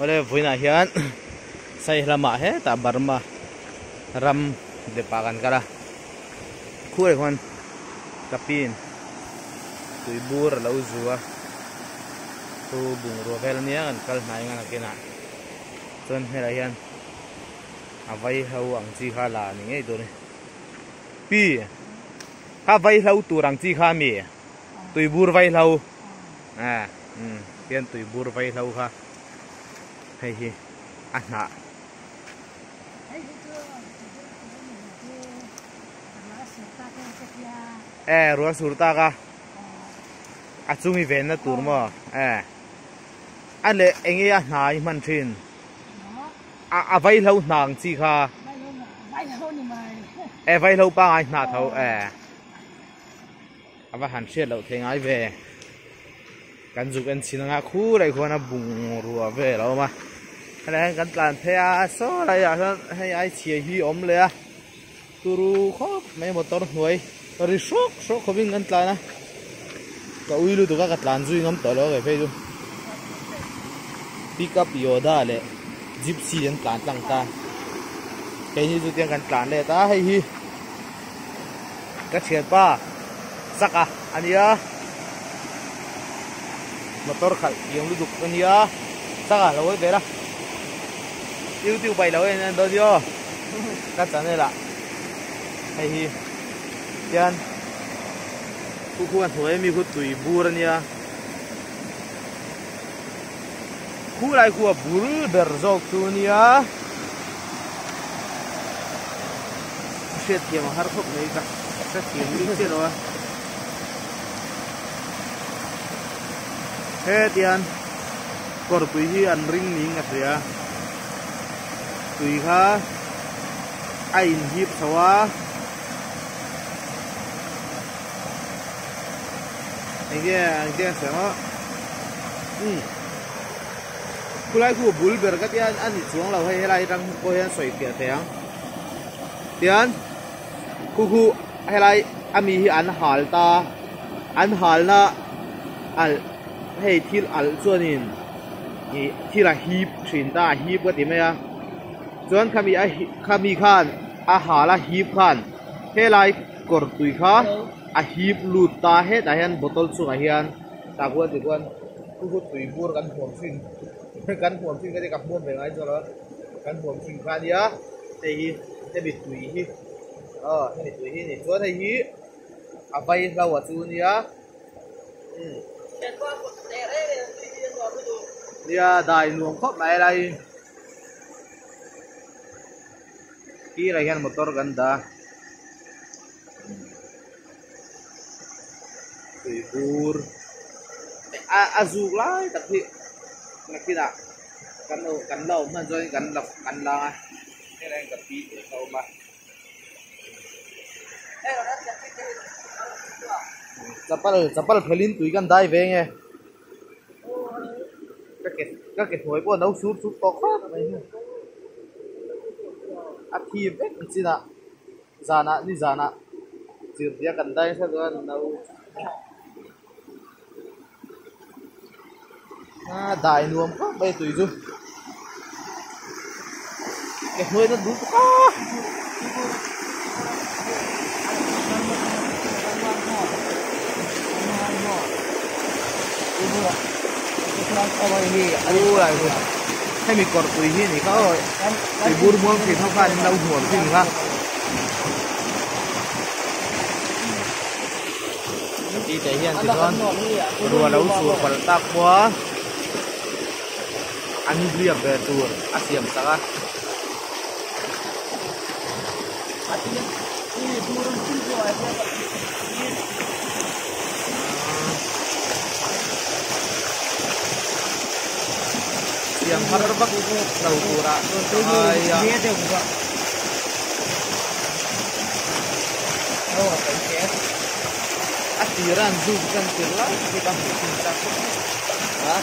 ole voina hian. Sai lama he, ta barma ram de pakan kala khuai hon kapin tui bur lo zuwa tu bung ro vel nia kan kal nai ngana kena. Chon hera hian avai hau ang chi kha la ni ngei do ni. Pi ha vai hau tu rang chi kha mi. Tui bur vai hau. À ừ hian tui bur vai hau ha hay hi ăn hạ eh ruang surta ka achungi ven na tur mo eh ale engi a hnai man thin a a vai lo nang chi kha e vai lo pa ai na tho eh a va han lâu, lo theng ai ve kan zu kan chin khu lai kho na bung ruwa ve lo ma này gắn tàn thế à? Số này à hay ai chỉ hi ôm lẹ à? turu khó mấy một tàu nuôi rồi số số không biết gắn tàn à? Cái uy luôn tụi các gắn tàn duy ngắm tới đó cái phê luôn. Pick up yoda lẹ gypsy gắn tàn tăng ta. Cái như tụi tiếng gắn tàn lẹ ta hay hi. Các chuyện ba. Sắc à anh ya, motor khai yang lu duk anh ya, sắc à lâu vậy đó tiêu tiêu bay nên en chưa cắt ka đây là hay hi. Chân khu khu ăn thôi mi khu tui ra nha. Khu lại khu bur ber dọc tu nha, shit kia mà har khop nei ka sa kim li che ro he tian kor tui hi an ring ning tùy ha. Ai in hiệp sao á? Anh kia anh kia sao á. Ừ. Cô lại cô bùi bẹt cái tiền anh đi xuống lầu hay lại răng cô hay xoay tiền tiền tiền cô cô hay lại anh mi hi anh hal ta. Anh hal na, anh, hay thiên anh cho nên thì là hiệp chuyển ta hiệp cái gì mấy ส่วนขมีไอขมีขานอาหารละฮีบขานเฮลายกดตุยข้าอาฮีบลูตาเฮตไอฮันบอทลสุงไอฮันตากวนติกวนผู้คุตุยบูดกันห่วงฟินกันห่วงฟินก็จะกับมุ่นไปไงจ้ะล่ะกันห่วมฟินขานเยอะเตีจะบิดตุยฮีเออบิดตุยฮีนี่ส่วนไอฮีอาไปเราวัดจูนี่อะเนี่ยได้หลวงครบไหนอะไร la hian motor ganda. Tui bur a azuk lai tak hi na kina kan lo kan lo man join kan lo kan la cái này gặp bị để sau mà chapal phelin tui kan dai ve nge các cái các cái thổi của nấu súp súp to khó này à thì biết gì nè zana ni zana chir dia kan dai sa do nấu à đại nuông quá, bây tùy du cái hơi nó đúng quá u lại rồi hay mình còn tùy hiên thì có rồi. Tùy buôn muôn thì không phải đâu huồn thì mình ha đi thể hiện thì con rùa đấu chùa còn tạc quá. Anh liệp về chùa à xiêm sao á? yang marbak itu tahu pura ayah yang harbak tahu kura ayah oh asiran kan jelas kita bukan takut ah